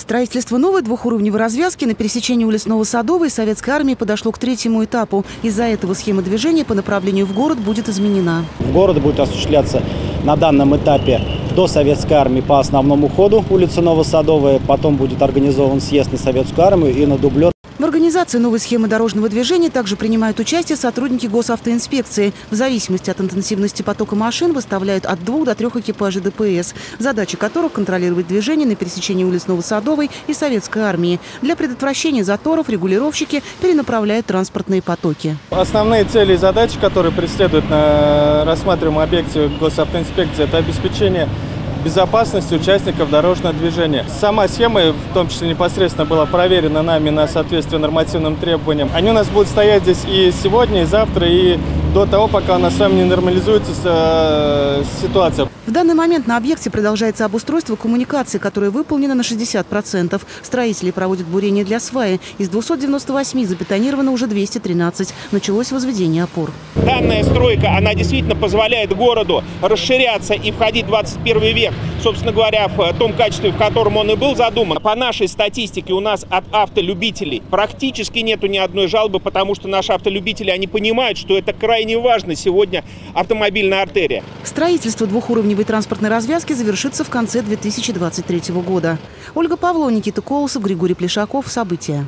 Строительство новой двухуровневой развязки на пересечении улиц Новосадовой и Советской армии подошло к третьему этапу. Из-за этого схема движения по направлению в город будет изменена. В город будет осуществляться на данном этапе до Советской армии по основному ходу улица Новосадовая. Потом будет организован съезд на Советскую армию и на дублер в организации новой схемы дорожного движения также принимают участие сотрудники госавтоинспекции. В зависимости от интенсивности потока машин выставляют от двух до трех экипажей ДПС, задача которых контролировать движение на пересечении улиц Новосадовой и Советской армии. Для предотвращения заторов регулировщики перенаправляют транспортные потоки. Основные цели и задачи, которые преследуют на рассматриваемом объекте госавтоинспекции, это обеспечение безопасности участников дорожного движения. Сама схема, в том числе непосредственно, была проверена нами на соответствие нормативным требованиям. Они у нас будут стоять здесь и сегодня, и завтра, и до того, пока у нас с вами не нормализуется э, ситуация. В данный момент на объекте продолжается обустройство коммуникации, которое выполнено на 60%. Строители проводят бурение для сваи. Из 298 забетонировано уже 213. Началось возведение опор. Данная стройка, она действительно позволяет городу расширяться и входить в 21 век, собственно говоря, в том качестве, в котором он и был задуман. По нашей статистике у нас от автолюбителей практически нету ни одной жалобы, потому что наши автолюбители, они понимают, что это край крайне важна сегодня автомобильная артерия. Строительство двухуровневой транспортной развязки завершится в конце 2023 года. Ольга Павлова, Никита Колосов, Григорий Плешаков. События.